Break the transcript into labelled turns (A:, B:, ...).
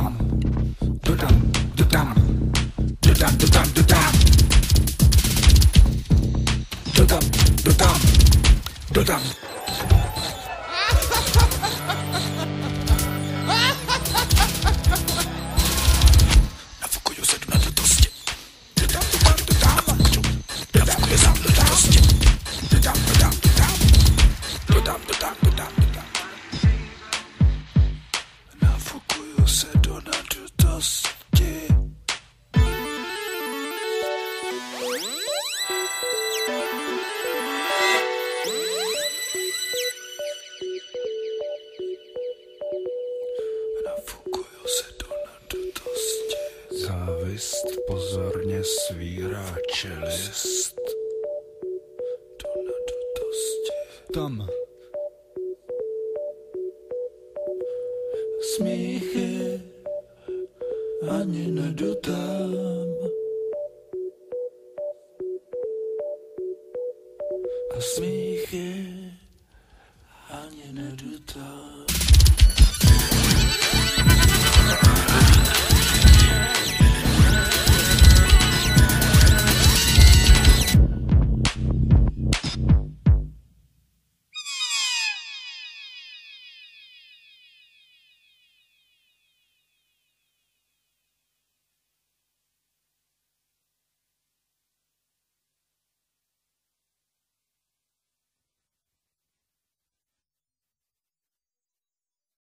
A: dum, do dum, do dum, do dum, do dum, do dum, do dum, do dum, do dum. závist pozorně svírá čelist. Do. Tam. Smíchy ani nedotám. A smíchy ani nedotám.